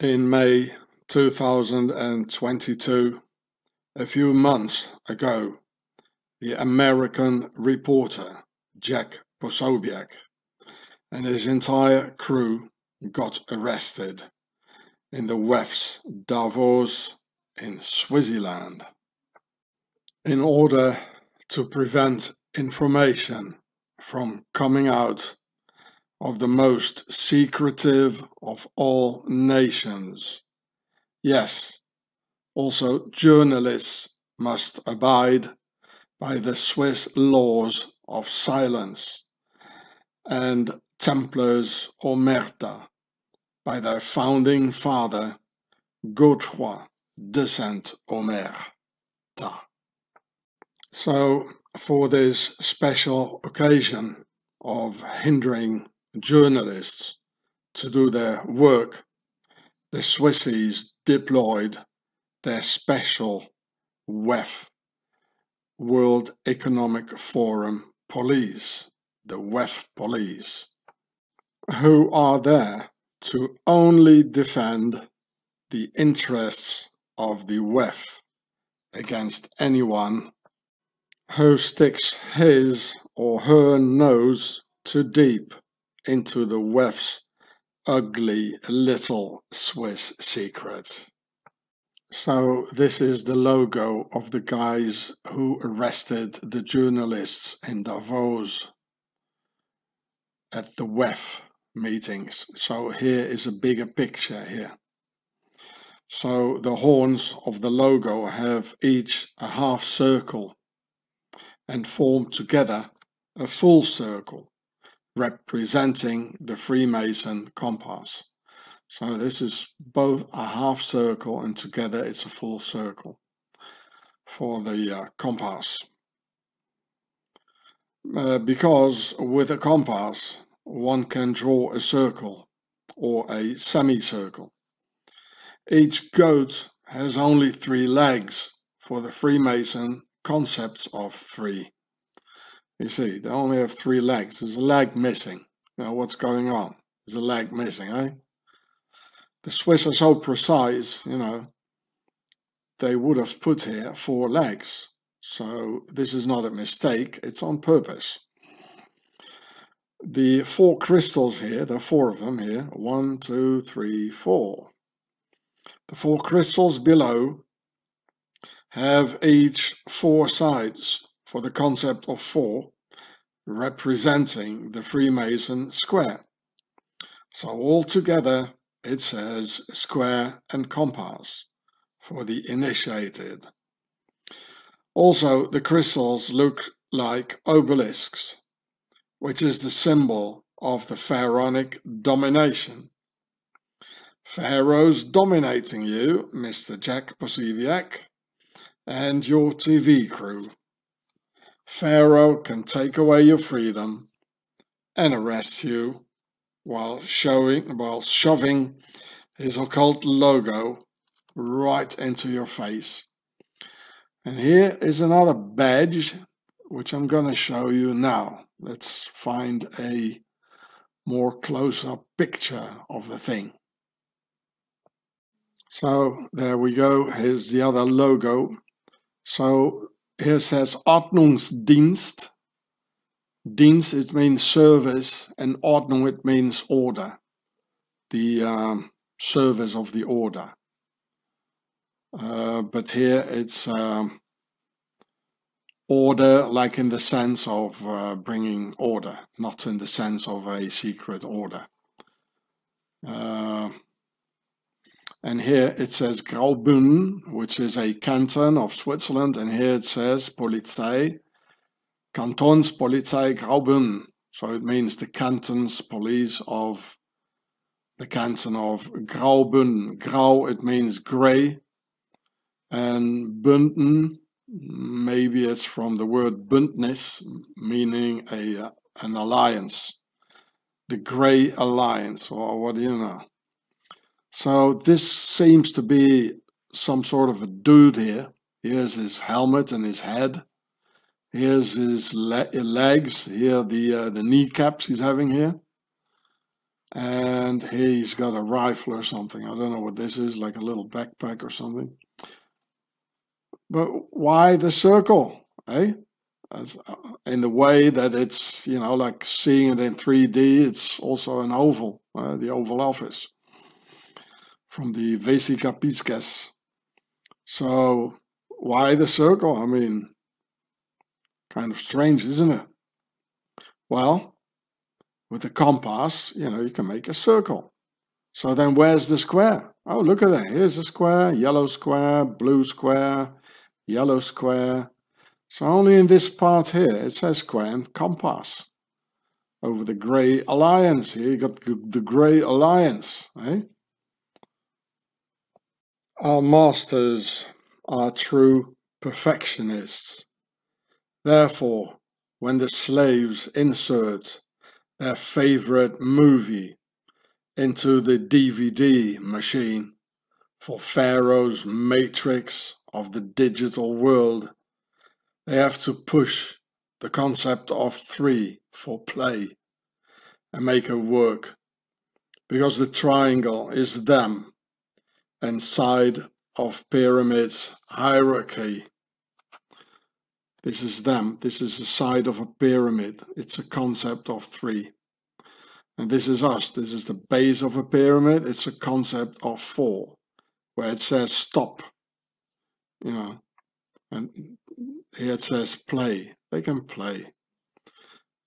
In May 2022, a few months ago, the American reporter Jack Posobiec and his entire crew got arrested in the WEF's Davos in Swaziland. In order to prevent information from coming out of the most secretive of all nations. Yes, also journalists must abide by the Swiss laws of silence and Templars Omerta by their founding father Godefroy de Saint-Omer. So for this special occasion of hindering journalists to do their work, the Swissies deployed their special WEF, World Economic Forum police, the WEF police, who are there to only defend the interests of the WEF against anyone who sticks his or her nose too deep into the WEF's ugly little Swiss secret. So this is the logo of the guys who arrested the journalists in Davos at the WEF meetings. So here is a bigger picture here. So the horns of the logo have each a half circle and form together a full circle representing the Freemason compass. So this is both a half circle and together it's a full circle for the uh, compass. Uh, because with a compass one can draw a circle or a semicircle. Each goat has only three legs for the Freemason concept of three. You see, they only have three legs. There's a leg missing. Now, what's going on? There's a leg missing, eh? The Swiss are so precise, you know, they would have put here four legs. So this is not a mistake, it's on purpose. The four crystals here, there are four of them here, one, two, three, four. The four crystals below have each four sides for the concept of four, representing the Freemason square. So altogether it says square and compass for the initiated. Also, the crystals look like obelisks, which is the symbol of the pharaonic domination. Pharaoh's dominating you, Mr. Jack Posobiec, and your TV crew. Pharaoh can take away your freedom and arrest you while showing while shoving his occult logo right into your face. And here is another badge which I'm going to show you now. Let's find a more close-up picture of the thing. So there we go, here's the other logo so here says Ordnungsdienst. Dienst, it means service, and Ordnung, it means order. The um, service of the order. Uh, but here it's um, order like in the sense of uh, bringing order, not in the sense of a secret order. Uh, and here it says Graubünden, which is a canton of Switzerland. And here it says Polizei, Kantonspolizei Graubünden. So it means the canton's police of the canton of Graubünden. Grau, it means gray. And Bünden, maybe it's from the word Bündnis, meaning a an alliance. The Grey Alliance, or what do you know? So this seems to be some sort of a dude here. Here's his helmet and his head. Here's his le legs. Here the uh, the kneecaps he's having here. and he's got a rifle or something. I don't know what this is, like a little backpack or something. But why the circle, eh? As, uh, in the way that it's, you know, like seeing it in 3D, it's also an oval, uh, the Oval Office from the Vesica Piscis. So why the circle? I mean, kind of strange, isn't it? Well, with the compass, you know, you can make a circle. So then where's the square? Oh, look at that. Here's a square, yellow square, blue square, yellow square. So only in this part here, it says square and compass. Over the Grey Alliance, here you got the Grey Alliance, eh? Our masters are true perfectionists. Therefore, when the slaves insert their favorite movie into the DVD machine for Pharaoh's matrix of the digital world, they have to push the concept of three for play and make it work because the triangle is them and side of pyramids hierarchy this is them. This is the side of a pyramid. It's a concept of three. And this is us. This is the base of a pyramid. It's a concept of four, where it says stop. You know, and here it says play. They can play.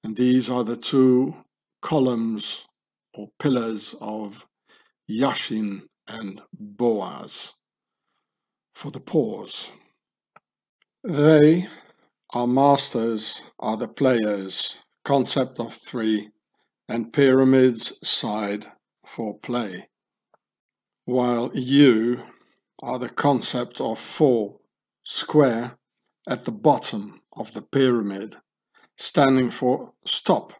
And these are the two columns or pillars of Jachin and Boaz for the pause. They our masters are the players, concept of three, and pyramids side for play. While you are the concept of four, square, at the bottom of the pyramid, standing for stop,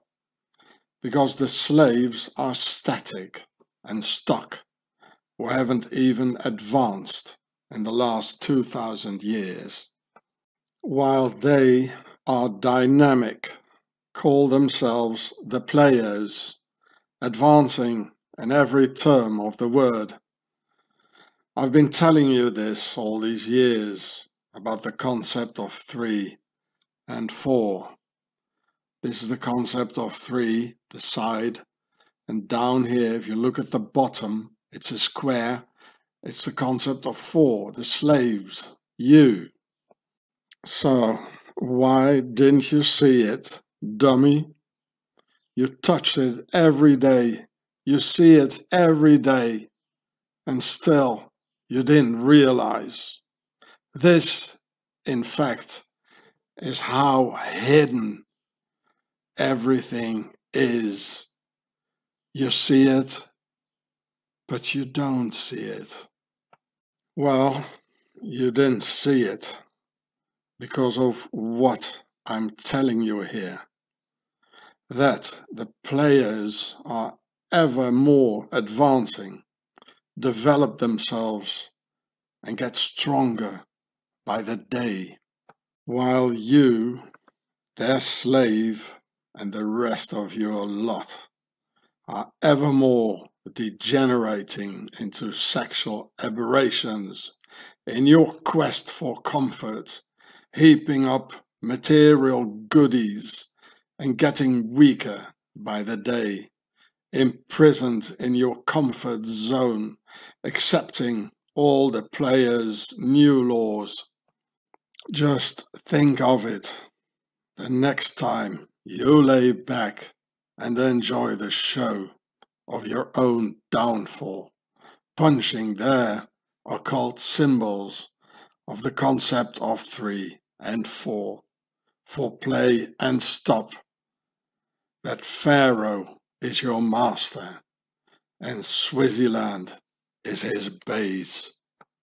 because the slaves are static and stuck, or haven't even advanced in the last 2000 years while they are dynamic, call themselves the players, advancing in every term of the word. I've been telling you this all these years about the concept of three and four. This is the concept of three, the side, and down here, if you look at the bottom, it's a square. It's the concept of four, the slaves, you. So, why didn't you see it, dummy? You touch it every day. You see it every day. And still, you didn't realize. This, in fact, is how hidden everything is. You see it, but you don't see it. Well, you didn't see it because of what I'm telling you here. That the players are ever more advancing, develop themselves, and get stronger by the day, while you, their slave, and the rest of your lot are ever more degenerating into sexual aberrations. In your quest for comfort heaping up material goodies and getting weaker by the day, imprisoned in your comfort zone, accepting all the players' new laws. Just think of it the next time you lay back and enjoy the show of your own downfall, punching their occult symbols of the concept of three and four, for play and stop, that Pharaoh is your master and Swaziland is his base.